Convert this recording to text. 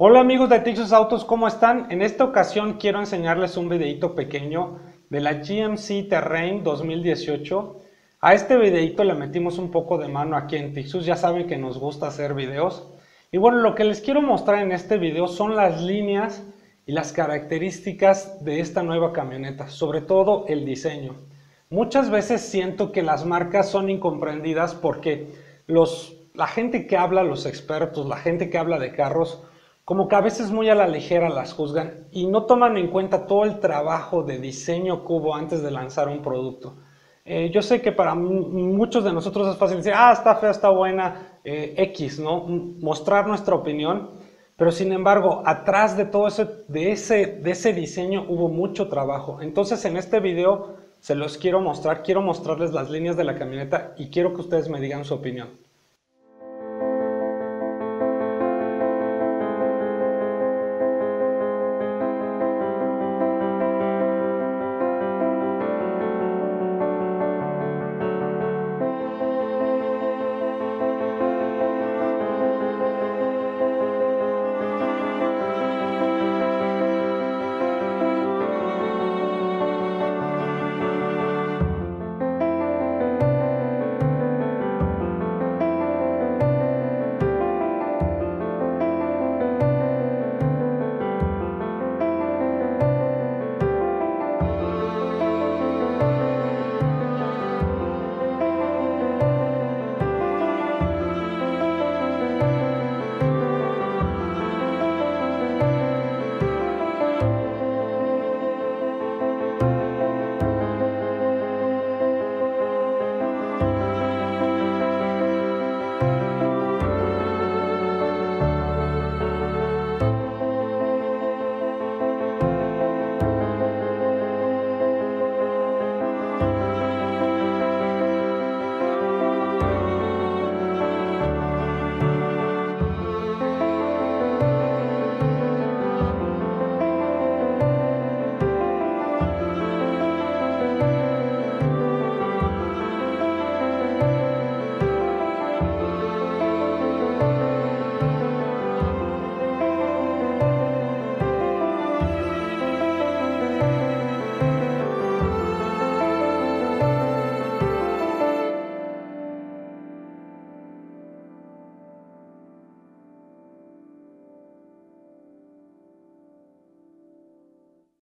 Hola amigos de Tixus Autos, ¿cómo están? En esta ocasión quiero enseñarles un videito pequeño de la GMC Terrain 2018. A este videito le metimos un poco de mano aquí en Tixus, ya saben que nos gusta hacer videos. Y bueno, lo que les quiero mostrar en este video son las líneas y las características de esta nueva camioneta, sobre todo el diseño. Muchas veces siento que las marcas son incomprendidas porque los, la gente que habla, los expertos, la gente que habla de carros, como que a veces muy a la ligera las juzgan y no toman en cuenta todo el trabajo de diseño que hubo antes de lanzar un producto. Eh, yo sé que para muchos de nosotros es fácil decir, ah, está fea, está buena, eh, X, ¿no? Mostrar nuestra opinión, pero sin embargo, atrás de todo ese, de ese, de ese diseño hubo mucho trabajo. Entonces, en este video se los quiero mostrar, quiero mostrarles las líneas de la camioneta y quiero que ustedes me digan su opinión.